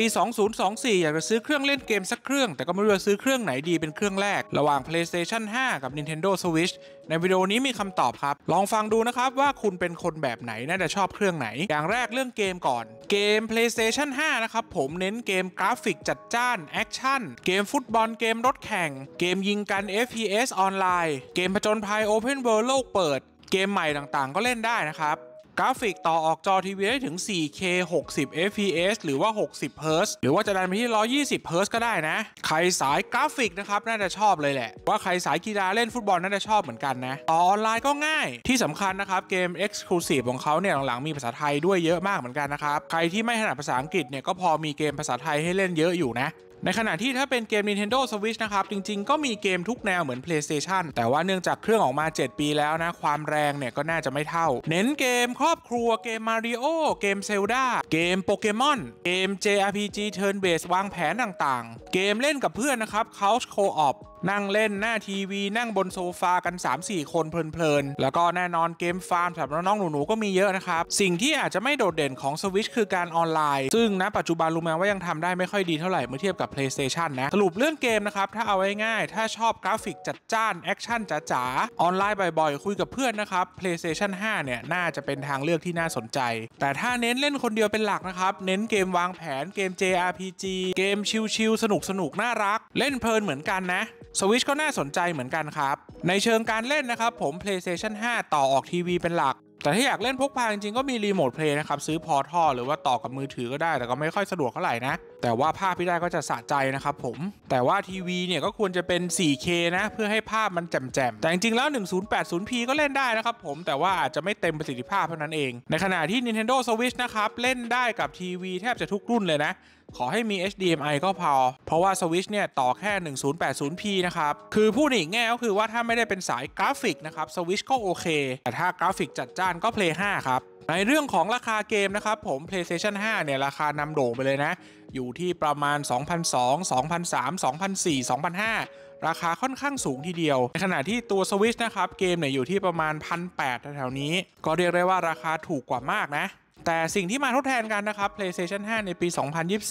ปี 2024 อยากจะซื้อเครื่องเล่นเกมสักเครื่อง แต่ก็ไม่รู้จะซื้อเครื่องไหนดีเป็นเครื่องแรก ระหว่าง PlayStation 5 กับ Nintendo Switch ในวิดีโอนี้มีคำตอบครับ ลองฟังดูนะครับว่าคุณเป็นคนแบบไหนน่าจะชอบเครื่องไหน อย่างแรกเรื่องเกมก่อน เกม PlayStation 5 นะครับ ผมเน้นเกมกราฟิกจัดจ้าน action เกมฟุตบอลเกมรถแข่ง เกมยิงกัน FPS ออนไลน์ เกมผจญภัย Open World โลกเปิด เกมใหม่ต่างๆ ก็เล่นได้นะครับ กราฟิกต่อออกจอทีวีได้ถึง 4K 60 fps หรือว่า 60 Hz หรือว่าจะดันไปที่ 120 Hz ก็ได้นะ ใครสายกราฟิกนะครับน่าจะชอบเลยแหละ ว่าใครสายกีฬาเล่นฟุตบอลน่าจะชอบเหมือนกันนะ ต่อออนไลน์ก็ง่าย ที่สำคัญนะครับเกม Exclusive ของเขาเนี่ยหลังๆมีภาษาไทยด้วยเยอะมากเหมือนกันนะครับ ใครที่ไม่ถนัดภาษาอังกฤษเนี่ยก็พอมีเกมภาษาไทยให้เล่นเยอะอยู่นะ ในขณะที่ถ้าเป็นเกม Nintendo Switch นะครับ จริงๆ ก็มีเกมทุกแนวเหมือน PlayStation แต่ว่าเนื่องจากเครื่องออกมา 7 ปีแล้วนะ ความแรงเนี่ยก็น่าจะไม่เท่า เน้นเกมครอบครัวเกม Mario เกม Zelda เกมโปเกมอนเกม JRPG Turn Based วางแผนต่างๆ เกมเล่นกับเพื่อนนะครับ Couch Co-op นั่งเล่นหน้าทีวีนั่งบนโซฟากัน 3-4 คนเพลินๆ แล้วก็แน่นอนเกมฟาร์มสำหรับน้องๆหนูๆก็มีเยอะนะครับ สิ่งที่อาจจะไม่โดดเด่นของ Switch คือการออนไลน์ ซึ่งณปัจจุบันรู้ไหมว่ายังทำได้ไม่ค่อยดีเท่าไหร่เมื่อเทียบกับ PlayStation นะ สรุปเรื่องเกมนะครับ ถ้าเอาง่ายๆถ้าชอบกราฟิกจัดจ้าน action จ๋าๆ ออนไลน์บ่อยๆ คุยกับเพื่อนนะครับ PlayStation 5 เนี่ย น่าจะเป็นทางเลือกที่น่าสนใจ แต่ถ้าเน้นเล่นคนเดียวเป็นหลักนะครับ เน้นเกมวางแผนเกม JRPG เกมชิลๆสนุกๆน่ารัก เล่นเพลินเหมือนกันนะ Switch ก็น่าสนใจเหมือนกันครับ ในเชิงการเล่นนะครับผม PlayStation 5 ต่อออกทีวีเป็นหลัก แต่ถ้าอยากเล่นพกพาจริงๆก็มีรีโมทเพลย์นะครับซื้อพอท่อหรือว่าต่อกับมือถือก็ได้แต่ก็ไม่ค่อยสะดวกเท่าไหร่นะ แต่ว่าภาพที่ได้ก็จะสะใจนะครับผมแต่ว่าทีวีเนี่ยก็ควรจะเป็น 4K นะ เพื่อให้ภาพมันแจ่มๆแต่จริงๆแล้ว 1080p ก็เล่นได้นะครับผมแต่ว่าอาจจะไม่เต็มประสิทธิภาพเท่านั้นเอง ในขณะที่ Nintendo Switch นะครับเล่นได้กับทีวีแทบจะทุกรุ่นเลยนะขอให้มี HDMI ก็พอ เพราะว่า Switch เนี่ยต่อแค่ 1080p นะครับ คือพูดอีกแง่ก็คือว่าถ้าไม่ได้เป็นสายกราฟิกนะครับ Switch ก็โอเค แต่ถ้ากราฟิกจัดจ้านก็ Play 5 ครับ ในเรื่องของราคาเกมนะครับผม PlayStation 5 เนี่ย ราคานำโด่งไปเลยนะ อยู่ที่ประมาณ2,200 2,300 2,400 2,500 ราคาค่อนข้างสูงทีเดียว ในขณะที่ตัว Switch นะครับเกมเนี่ยอยู่ที่ประมาณ 1,800แถวๆนี้ ก็เรียกได้ว่าราคาถูกกว่ามากนะแต่สิ่งที่มาทดแทนกันนะครับ PlayStation 5 ในปี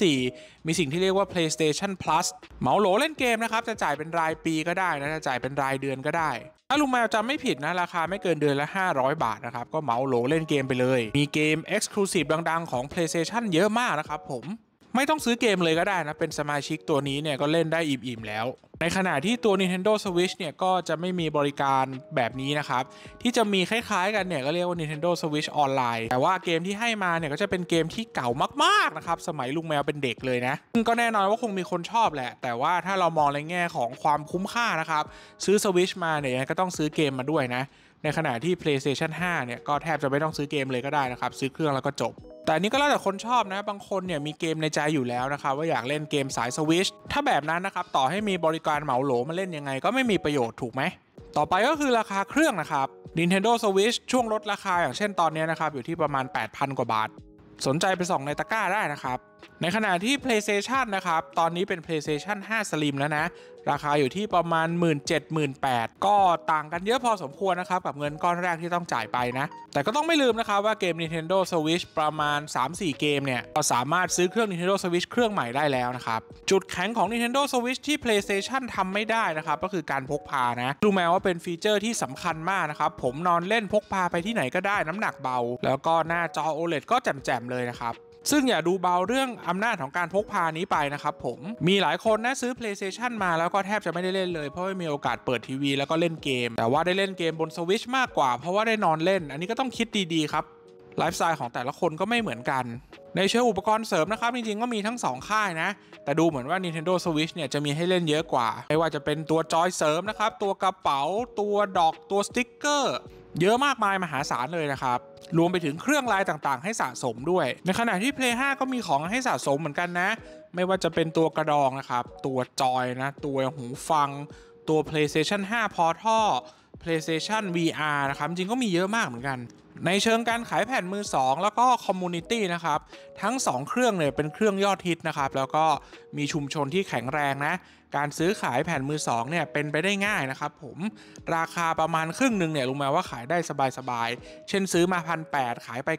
2024 มีสิ่งที่เรียกว่า PlayStation Plus เหมาโหลเล่นเกมนะครับ จะจ่ายเป็นรายปีก็ได้นะจะจ่ายเป็นรายเดือนก็ได้ ถ้าลุงแมวจำไม่ผิดนะ ราคาไม่เกินเดือนละ 500 บาทนะครับ ก็เหมาโหลเล่นเกมไปเลย มีเกม Exclusive ดังๆ ของ PlayStation เยอะมากนะครับผม ไม่ต้องซื้อเกมเลยก็ได้นะ เป็นสมาชิกตัวนี้เนี่ยก็เล่นได้อิ่มๆแล้ว ในขณะที่ตัว Nintendo Switch เนี่ยก็จะไม่มีบริการแบบนี้นะครับ ที่จะมีคล้ายๆกันเนี่ยก็เรียกว่า Nintendo Switch ออนไลน์แต่ว่าเกมที่ให้มาเนี่ยก็จะเป็นเกมที่เก่ามากๆนะครับ สมัยลุงแมวเป็นเด็กเลยนะซึ่งก็แน่นอนว่าคงมีคนชอบแหละ แต่ว่าถ้าเรามองในแง่ของความคุ้มค่านะครับ ซื้อ Switch มาเนี่ยก็ต้องซื้อเกมมาด้วยนะ ในขณะที่ PlayStation 5 เนี่ยก็แทบจะไม่ต้องซื้อเกมเลยก็ได้นะครับ ซื้อเครื่องแล้วก็จบ แต่อันนี้ก็แล้วแต่คนชอบนะ บางคนเนี่ยมีเกมในใจอยู่แล้วนะครับ ว่าอยากเล่นเกมสายสวิชถ้าแบบนั้นนะครับต่อให้มีบริการเหมาโหลมาเล่นยังไง ก็ไม่มีประโยชน์ถูกไหมต่อไปก็คือราคาเครื่องนะครับ Nintendo Switch ช่วงลดราคาอย่างเช่นตอนนี้นะครับอยู่ที่ประมาณ 8,000 กว่าบาท สนใจไปส่องในตะกร้าได้นะครับในขณะที่ PlayStation นะครับ ตอนนี้เป็น PlayStation 5 Slim แล้วนะ ราคาอยู่ที่ประมาณ 17,000-18,000 ก็ต่างกันเยอะพอสมควรนะครับ กับเงินก้อนแรกที่ต้องจ่ายไปนะ แต่ก็ต้องไม่ลืมนะครับว่าเกม Nintendo Switch ประมาณ 3-4 เกมเนี่ย ก็สามารถซื้อเครื่อง Nintendo Switch เครื่องใหม่ได้แล้วนะครับ จุดแข็งของ Nintendo Switch ที่ PlayStation ทำไม่ได้นะครับ ก็คือการพกพานะดูแม้ว่าเป็นฟีเจอร์ที่สำคัญมากนะครับ ผมนอนเล่นพกพาไปที่ไหนก็ได้น้ำหนักเบา แล้วก็หน้าจอ OLED ก็แจ่มๆเลยนะครับ ซึ่งอย่าดูเบาเรื่องอำนาจของการพกพานี้ไปนะครับผมมีหลายคนนะซื้อ PlayStation มาแล้วก็แทบจะไม่ได้เล่นเลย เพราะไม่มีโอกาสเปิดทีวีแล้วก็เล่นเกม แต่ว่าได้เล่นเกมบน Switch มากกว่าเพราะว่าได้นอนเล่น อันนี้ก็ต้องคิดดีๆครับไลฟ์สไตล์ของแต่ละคนก็ไม่เหมือนกัน ในเชิงอุปกรณ์เสริมนะครับ จริงๆ ก็มีทั้ง 2 ค่ายนะ แต่ดูเหมือนว่า Nintendo Switch เนี่ยจะมีให้เล่นเยอะกว่า ไม่ว่าจะเป็นตัวจอยเสริมนะครับ ตัวกระเป๋า ตัวดอกตัวสติ๊กเกอร์ เยอะมากมายมหาศาลเลยนะครับ รวมไปถึงเครื่องลายต่างๆ ให้สะสมด้วย ในขณะที่ Play 5 ก็มีของให้สะสมเหมือนกันนะ ไม่ว่าจะเป็นตัวกระดองนะครับ ตัวจอยนะ ตัวหูฟัง ตัว PlayStation 5 Portal PlayStation VR นะครับ จริงก็มีเยอะมากเหมือนกัน ในเชิงการขายแผ่นมือ 2 แล้วก็คอมมูนิตี้นะครับ ทั้ง 2 เครื่องเนี่ยเป็นเครื่องยอดฮิตนะครับ แล้วก็มีชุมชนที่แข็งแรงนะ การซื้อขายแผ่นมือ 2 เนี่ยเป็นไปได้ง่ายนะครับผมราคาประมาณครึ่งหนึ่งเนี่ยลุงแมวว่าขายได้สบายๆ เช่นซื้อมาพันแขายไป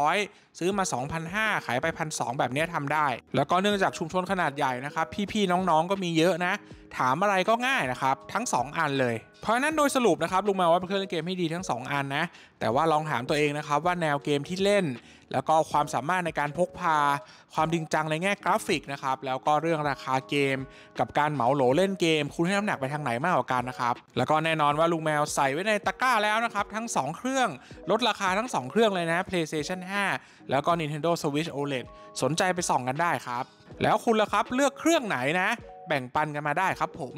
900 ซื้อมา 2,500 ขายไปพันสองแบบนี้ทำได้ แล้วก็เนื่องจากชุมชนขนาดใหญ่นะครับ พี่ๆ น้องๆ ก็มีเยอะนะ ถามอะไรก็ง่ายนะครับทั้ง 2 อันเลย เพราะนั้นโดยสรุปนะครับลุงแมวว่าเป็นเครื่องเล่นเกมที่ดีทั้ง 2 อันนะแต่ว่าลองถาามตัวเองนะครับว่าแนวเกมที่เล่น แล้วก็ความสามารถในการพกพา ความจริงจังในแง่กราฟิกนะครับแล้วก็เรื่องราคาเกม กับการเหมาโหลเล่นเกม คุณให้น้ำหนักไปทางไหนมากกว่ากันนะครับแล้วก็แน่นอนว่าลุงแมวใส่ไว้ในตะกร้าแล้วนะครับทั้ง 2 เครื่อง ลดราคาทั้ง 2 เครื่องเลยนะ PlayStation 5 แล้วก็ Nintendo Switch OLED สนใจไปส่องกันได้ครับแล้วคุณล่ะครับเลือกเครื่องไหนนะ แบ่งปันกันมาได้ครับผม